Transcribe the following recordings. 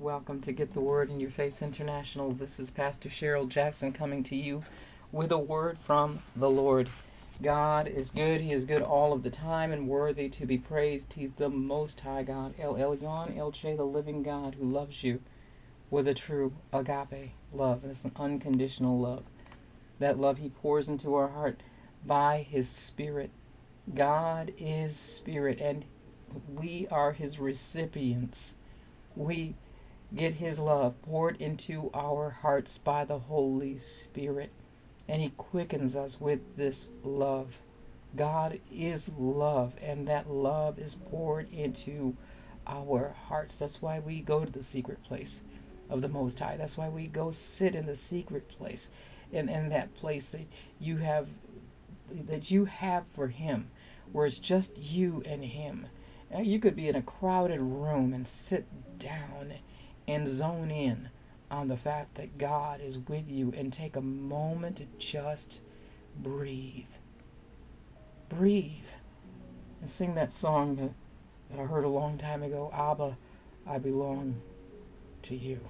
Welcome to Get the Word in Your Face International. This is Pastor Cheryl Jackson coming to you with a word from the Lord. God is good. He is good all of the time and worthy to be praised. He's the Most High God, El Elyon, El Chai, the living God who loves you with a true agape love. It's an unconditional love. That love He pours into our heart by His Spirit. God is Spirit, and we are His recipients. We get His love poured into our hearts by the Holy Spirit and He quickens us with this love. God is love, and that love is poured into our hearts. That's why we go to the secret place of the Most High. That's why we go sit in the secret place, in, in that place that you have that you have for Him, where it's just you and Him. Now, you could be in a crowded room and sit down and zone in on the fact that God is with you and take a moment to just breathe. Breathe. And sing that song that, that I heard a long time ago Abba, I belong to you.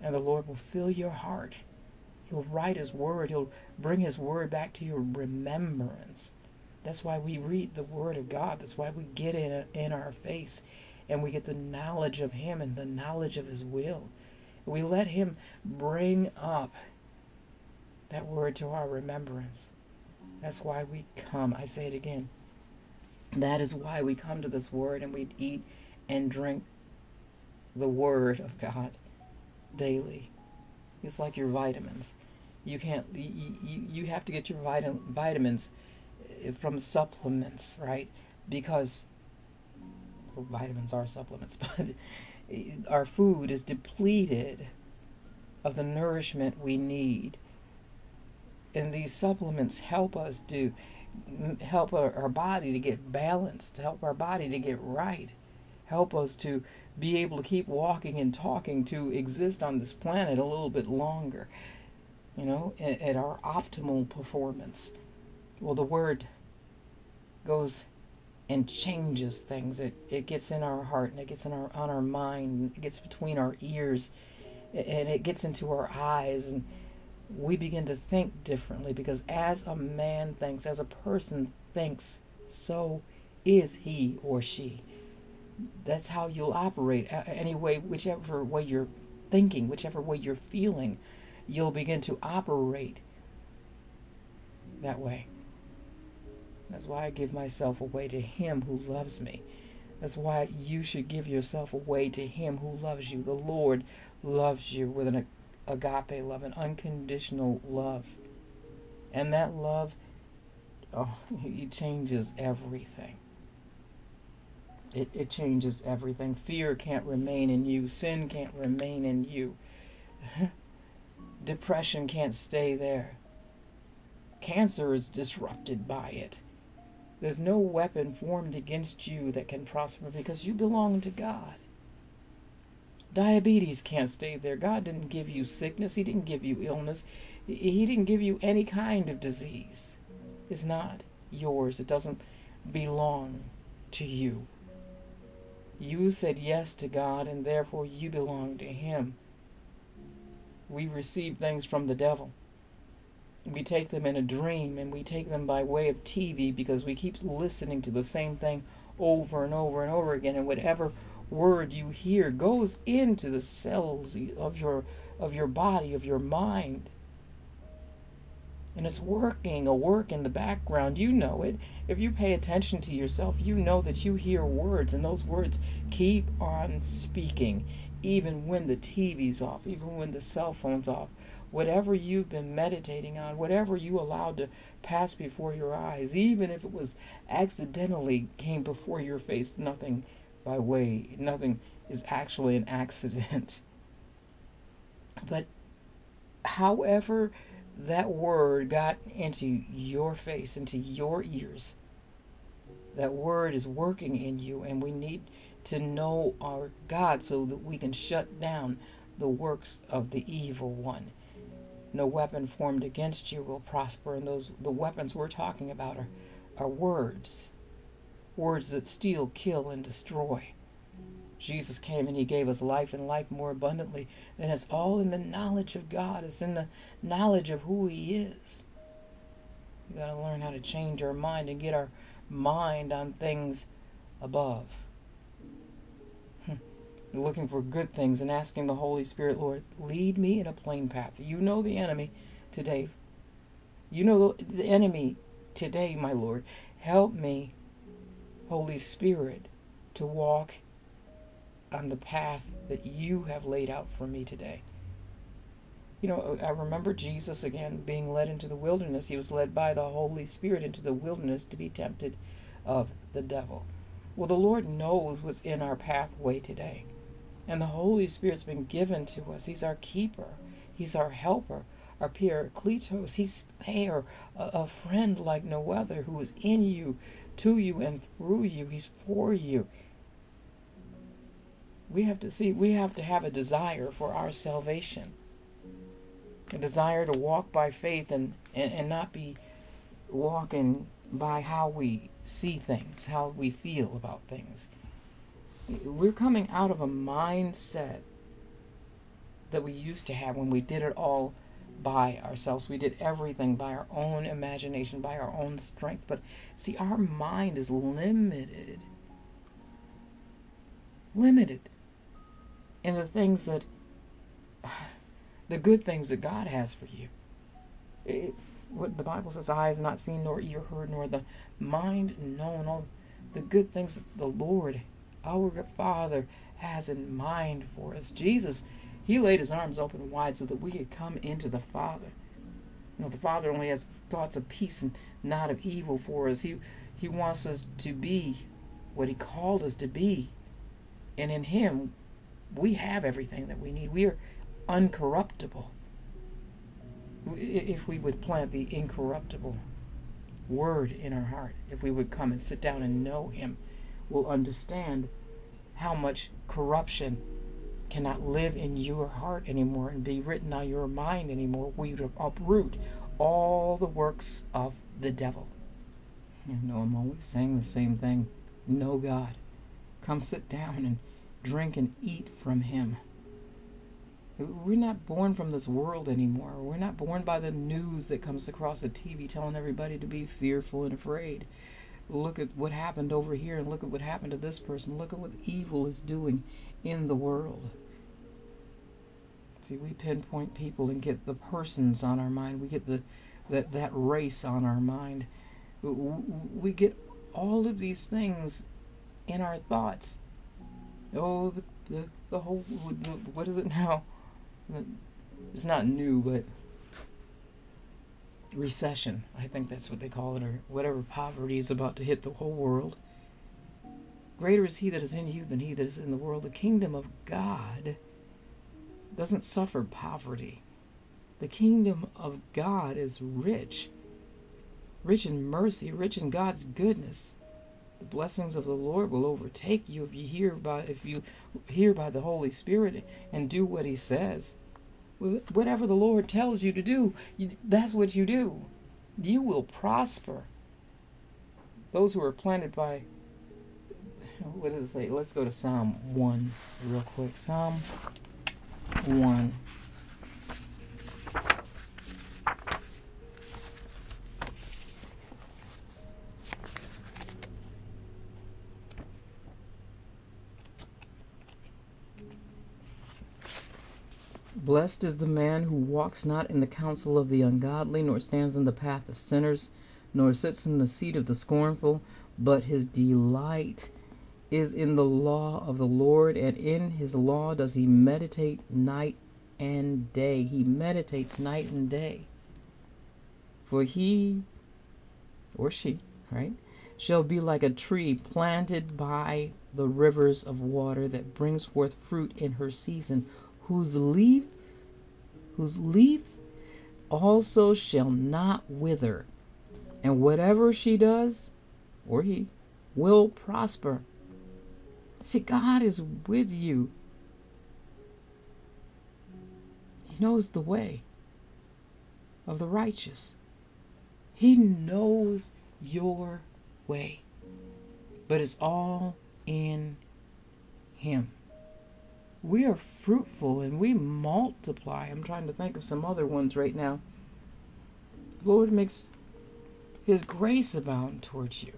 And the Lord will fill your heart. He'll write His word, He'll bring His word back to your remembrance. That's why we read the Word of God. That's why we get it in our face and we get the knowledge of Him and the knowledge of His will. We let Him bring up that word to our remembrance. That's why we come. I say it again. That is why we come to this word and we eat and drink the word of God daily. It's like your vitamins. You can't. You, you, have to get your vitamin, vitamins from supplements, right? Because vitamins are supplements, but our food is depleted of the nourishment we need. And these supplements help us to help our, our body to get balanced, help our body to get right, help us to be able to keep walking and talking, to exist on this planet a little bit longer, you know, at, at our optimal performance. Well, the word goes and changes things. It it gets in our heart and it gets in our on our mind. It gets between our ears, and it gets into our eyes, and we begin to think differently. Because as a man thinks, as a person thinks, so is he or she. That's how you'll operate. Anyway, whichever way you're thinking, whichever way you're feeling, you'll begin to operate that way. That's why I give myself away to Him who loves me. That's why you should give yourself away to Him who loves you. The Lord loves you with an agape love, an unconditional love. And that love, oh, He changes everything. It, it changes everything. Fear can't remain in you, sin can't remain in you, depression can't stay there. Cancer is disrupted by it. There's no weapon formed against you that can prosper because you belong to God. Diabetes can't stay there. God didn't give you sickness, He didn't give you illness, He didn't give you any kind of disease. It's not yours, it doesn't belong to you. You said yes to God, and therefore you belong to Him. We receive things from the devil we take them in a dream and we take them by way of TV because we keep listening to the same thing over and over and over again. And whatever word you hear goes into the cells of your of your body of your mind. And it's working a work in the background. You know it. If you pay attention to yourself you know that you hear words and those words keep on speaking even when the TV's off even when the cell phone's off whatever you've been meditating on, whatever you allowed to pass before your eyes, even if it was accidentally came before your face, nothing by way, nothing is actually an accident. But however that word got into your face, into your ears, that word is working in you, and we need to know our God so that we can shut down the works of the evil one no weapon formed against you will prosper. And those the weapons we're talking about are, are words. Words that steal, kill, and destroy. Jesus came and he gave us life and life more abundantly. And it's all in the knowledge of God. It's in the knowledge of who he is. We got to learn how to change our mind and get our mind on things above. Looking for good things and asking the Holy Spirit, Lord, lead me in a plain path. You know the enemy today. You know the enemy today, my Lord. Help me, Holy Spirit, to walk on the path that you have laid out for me today. You know, I remember Jesus again being led into the wilderness. He was led by the Holy Spirit into the wilderness to be tempted of the devil. Well, the Lord knows what's in our pathway today. And the Holy Spirit's been given to us. He's our keeper, He's our helper, our Paracletos. He's there, a, a friend like no other who is in you, to you, and through you. He's for you we have to see we have to have a desire for our salvation a desire to walk by faith and, and, and not be walking by how we see things how we feel about things we're coming out of a mindset that we used to have when we did it all by ourselves. We did everything by our own imagination, by our own strength. But see, our mind is limited. Limited in the things that, the good things that God has for you. It, what the Bible says, eyes not seen, nor ear heard, nor the mind known, all the good things that the Lord, our Father, has in mind for us. Jesus, He laid His arms open wide so that we could come into the Father. Now, the Father only has thoughts of peace and not of evil for us. He, he wants us to be what He called us to be. And in Him, we have everything that we need. We are uncorruptible. If we would plant the incorruptible word in our heart, if we would come and sit down and know Him, we'll understand how much corruption cannot live in your heart anymore and be written on your mind anymore. We uproot all the works of the devil. You know, I'm always saying the same thing. Know God. Come sit down and drink and eat from Him. We're not born from this world anymore. We're not born by the news that comes across the TV telling everybody to be fearful and afraid. Look at what happened over here and look at what happened to this person. Look at what evil is doing in the world. See, we pinpoint people and get the persons on our mind. We get the that that race on our mind. We get all of these things in our thoughts oh, the, the, the whole, the, what is it now? It's not new, but recession. I think that's what they call it, or whatever poverty is about to hit the whole world. Greater is he that is in you than he that is in the world. The kingdom of God doesn't suffer poverty. The kingdom of God is rich, rich in mercy, rich in God's goodness the blessings of the Lord will overtake you if you hear by if you hear by the Holy Spirit and do what He says. Whatever the Lord tells you to do, you, that's what you do. You will prosper. Those who are planted by what does it say? Let's go to Psalm 1 real quick. Psalm 1. Blessed is the man who walks not in the counsel of the ungodly, nor stands in the path of sinners, nor sits in the seat of the scornful, but his delight is in the law of the Lord, and in his law does he meditate night and day. He meditates night and day. For he or she, right, shall be like a tree planted by the rivers of water that brings forth fruit in her season, whose leaf whose leaf also shall not wither, and whatever she does, or he, will prosper. See, God is with you. He knows the way of the righteous. He knows your way. But it's all in Him. We are fruitful and we multiply. I'm trying to think of some other ones right now. The Lord makes his grace abound towards you.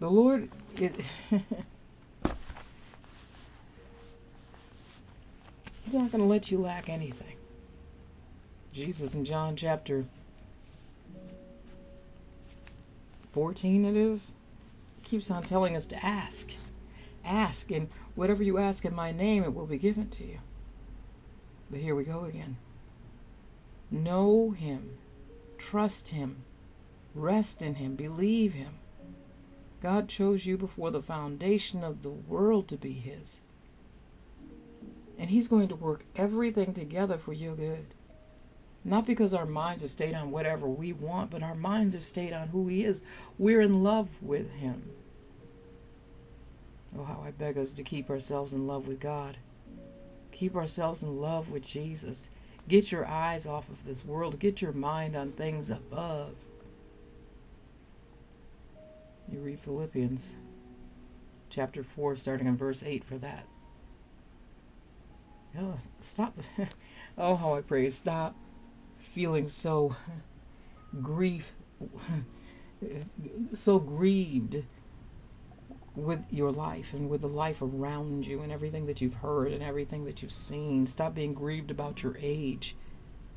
The Lord it He's not going to let you lack anything. Jesus in John chapter 14 it is keeps on telling us to ask. Ask and whatever you ask in my name it will be given to you. But here we go again. Know him. Trust him. Rest in him. Believe him. God chose you before the foundation of the world to be his. And he's going to work everything together for your good. Not because our minds are stayed on whatever we want, but our minds are stayed on who He is. We're in love with Him. Oh, how I beg us to keep ourselves in love with God. Keep ourselves in love with Jesus. Get your eyes off of this world. Get your mind on things above. You read Philippians chapter 4, starting in verse 8 for that. Oh, stop. oh, how I pray. Stop feeling so grief, so grieved with your life and with the life around you and everything that you've heard and everything that you've seen. Stop being grieved about your age.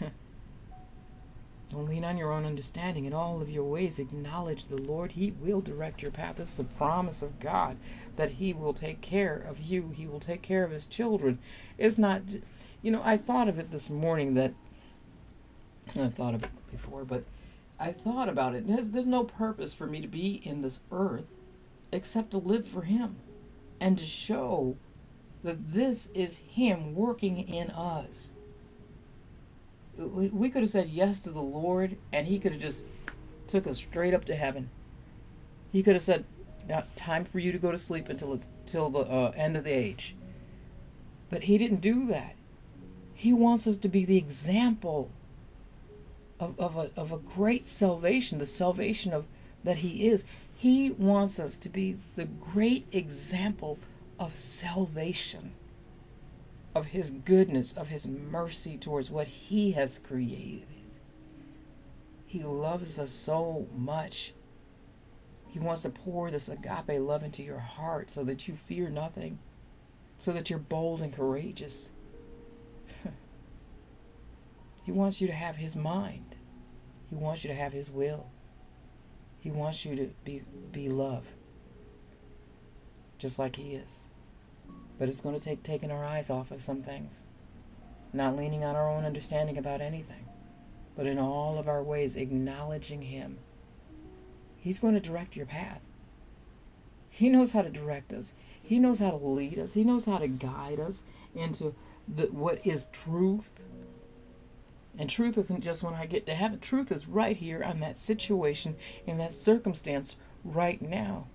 Don't lean on your own understanding. In all of your ways, acknowledge the Lord. He will direct your path. This is a promise of God that He will take care of you. He will take care of His children. It's not, you know, I thought of it this morning that I've thought of it before, but I thought about it. There's, there's no purpose for me to be in this earth except to live for Him and to show that this is Him working in us. We, could have said yes to the Lord and He could have just took us straight up to heaven. He could have said, now, time for you to go to sleep until it's till the uh, end of the age. But He didn't do that. He wants us to be the example of, of, a, of a great salvation, the salvation of that He is. He wants us to be the great example of salvation, of His goodness, of His mercy towards what He has created. He loves us so much. He wants to pour this agape love into your heart so that you fear nothing, so that you're bold and courageous. he wants you to have His mind. He wants you to have His will. He wants you to be, be love, just like He is. But it's going to take taking our eyes off of some things, not leaning on our own understanding about anything, but in all of our ways acknowledging Him. He's going to direct your path. He knows how to direct us. He knows how to lead us. He knows how to guide us into the, what is truth and truth isn't just when I get to heaven. Truth is right here on that situation, in that circumstance, right now.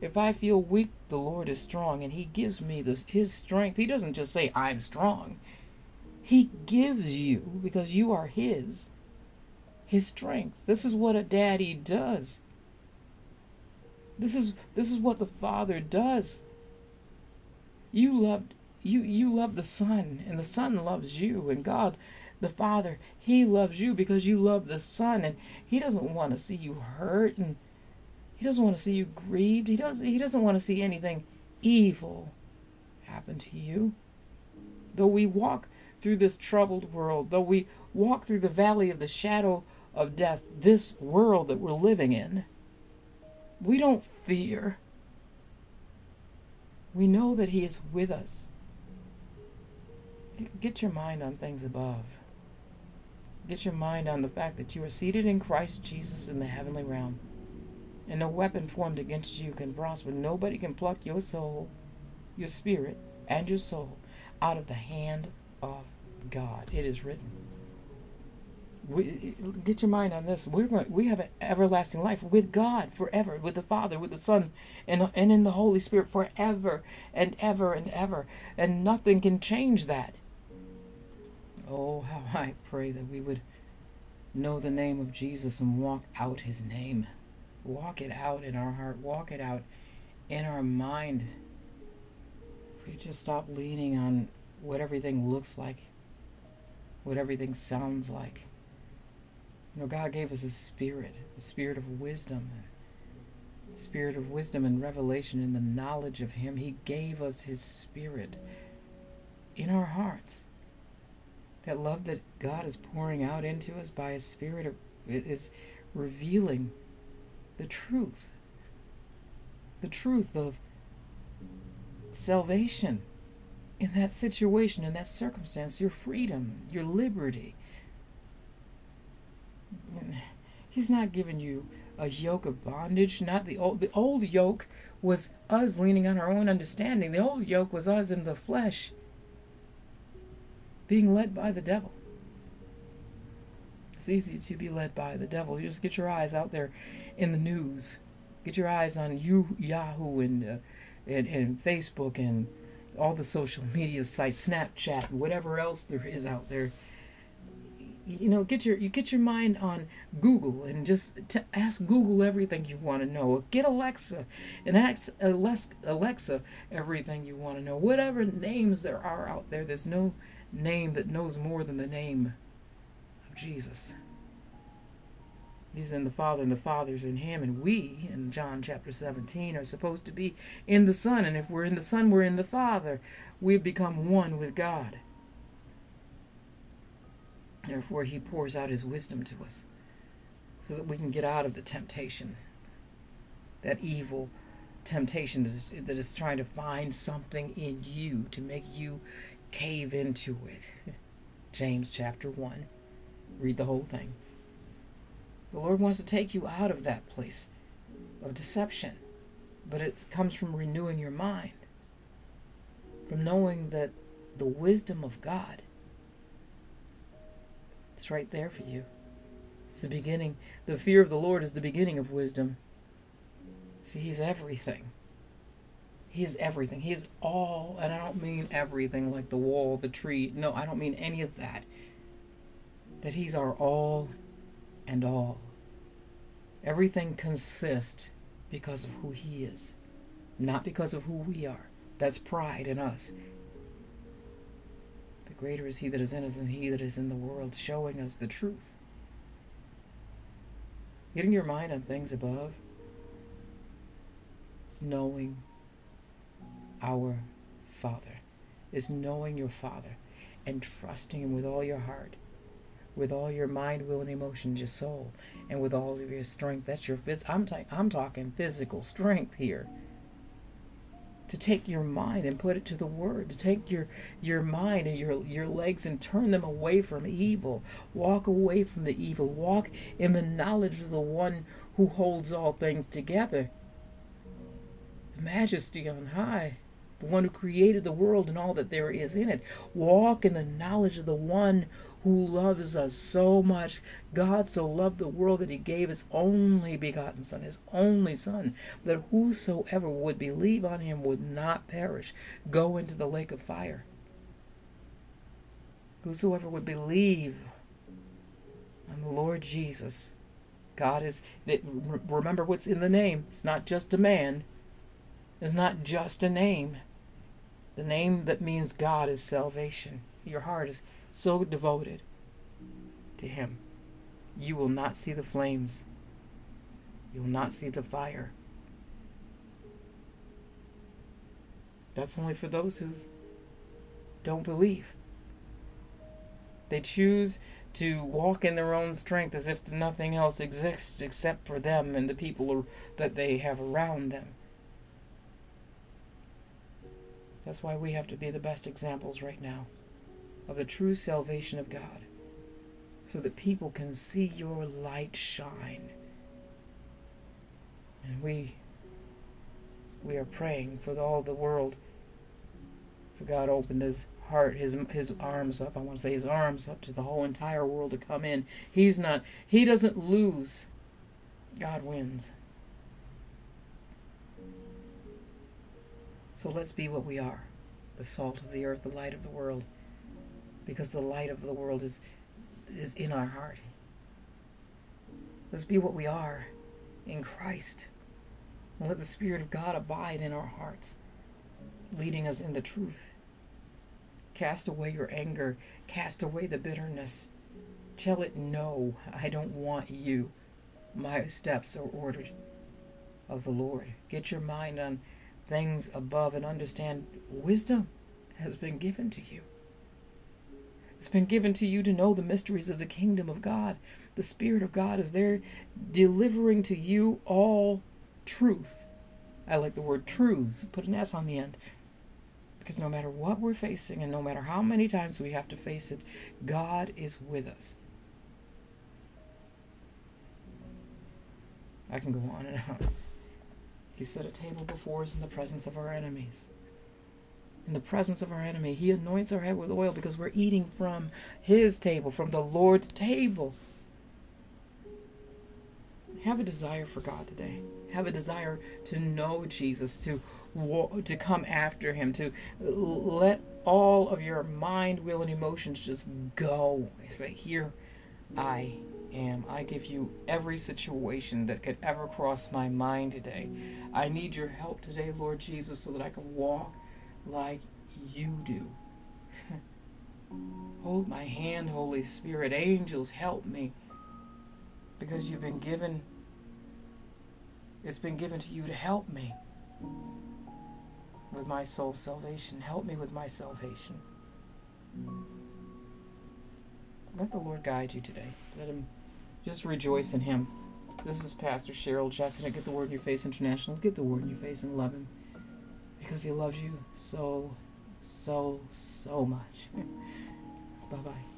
If I feel weak, the Lord is strong, and He gives me this, His strength. He doesn't just say, I'm strong. He gives you, because you are His, His strength. This is what a daddy does. This is this is what the Father does. You loved you you love the Son, and the Son loves you, and God the Father, He loves you because you love the Son, and He doesn't want to see you hurt, and He doesn't want to see you grieved. He does. He doesn't want to see anything evil happen to you. Though we walk through this troubled world, though we walk through the valley of the shadow of death, this world that we're living in, we don't fear. We know that He is with us. Get your mind on things above. Get your mind on the fact that you are seated in Christ Jesus in the heavenly realm. And no weapon formed against you can prosper. Nobody can pluck your soul, your spirit, and your soul out of the hand of God. It is written. We, get your mind on this. We're we have an everlasting life with God forever, with the Father, with the Son, and, and in the Holy Spirit forever and ever and ever. And nothing can change that. Oh, how I pray that we would know the name of Jesus and walk out his name. Walk it out in our heart, walk it out in our mind. We just stop leaning on what everything looks like, what everything sounds like. You know, God gave us a spirit, the spirit of wisdom, the spirit of wisdom and revelation and the knowledge of Him. He gave us His spirit in our hearts. That love that God is pouring out into us by His Spirit is revealing the truth. The truth of salvation in that situation, in that circumstance, your freedom, your liberty. He's not giving you a yoke of bondage. Not the old. The old yoke was us leaning on our own understanding. The old yoke was us in the flesh, being led by the devil. It's easy to be led by the devil. You just get your eyes out there in the news. Get your eyes on you, Yahoo and, uh, and and Facebook and all the social media sites, Snapchat, whatever else there is out there. You know, get your you get your mind on Google and just ask Google everything you want to know. Get Alexa and ask Alexa everything you want to know. Whatever names there are out there, there's no name that knows more than the name of Jesus. He's in the Father, and the Father's in Him, and we, in John chapter 17, are supposed to be in the Son. And if we're in the Son, we're in the Father. We've become one with God. Therefore, He pours out His wisdom to us so that we can get out of the temptation, that evil temptation that is, that is trying to find something in you to make you cave into it. James chapter 1. Read the whole thing. The Lord wants to take you out of that place of deception. But it comes from renewing your mind, from knowing that the wisdom of God is right there for you. It's the beginning. The fear of the Lord is the beginning of wisdom. See, He's everything. He's everything. He is all, and I don't mean everything like the wall, the tree. No, I don't mean any of that. That He's our all and all. Everything consists because of who He is, not because of who we are. That's pride in us. The greater is He that is in us than He that is in the world, showing us the truth. Getting your mind on things above is knowing our Father, is knowing your Father and trusting Him with all your heart with all your mind, will, and emotions, your soul, and with all of your strength. That's your phys. I'm ta- I'm talking physical strength here. To take your mind and put it to the word. To take your your mind and your your legs and turn them away from evil. Walk away from the evil. Walk in the knowledge of the one who holds all things together. The majesty on high the one who created the world and all that there is in it. Walk in the knowledge of the one who loves us so much. God so loved the world that he gave his only begotten Son, his only Son, that whosoever would believe on him would not perish, go into the lake of fire. Whosoever would believe on the Lord Jesus, God is, remember what's in the name. It's not just a man, it's not just a name. The name that means God is salvation. Your heart is so devoted to Him. You will not see the flames. You will not see the fire. That's only for those who don't believe. They choose to walk in their own strength as if nothing else exists except for them and the people that they have around them. That's why we have to be the best examples right now of the true salvation of God so that people can see your light shine. And we we are praying for all the world. For God opened his heart, his his arms up. I want to say his arms up to the whole entire world to come in. He's not he doesn't lose. God wins. So let's be what we are the salt of the earth, the light of the world. Because the light of the world is, is in our heart. Let's be what we are in Christ. And let the Spirit of God abide in our hearts. leading us in the truth. Cast away your anger, cast away the bitterness. Tell it, no, I don't want you. My steps are ordered of the Lord. Get your mind on things above and understand wisdom has been given to you. It's been given to you to know the mysteries of the kingdom of God. The Spirit of God is there delivering to you all truth. I like the word truths, put an S on the end. Because no matter what we're facing and no matter how many times we have to face it, God is with us. I can go on and on. He set a table before us in the presence of our enemies. In the presence of our enemy, He anoints our head with oil because we're eating from His table, from the Lord's table. Have a desire for God today. Have a desire to know Jesus, to to come after Him, to let all of your mind, will, and emotions just go. Say, Here I am. I give you every situation that could ever cross my mind today. I need your help today, Lord Jesus, so that I can walk like you do. Hold my hand, Holy Spirit. Angels, help me. Because you've been given, it's been given to you to help me with my soul's salvation. Help me with my salvation. Let the Lord guide you today. Let Him just rejoice in Him. This is Pastor Cheryl Jackson Get the Word in Your Face International. Get the Word in Your Face and love Him because He loves you so, so, so much. bye bye.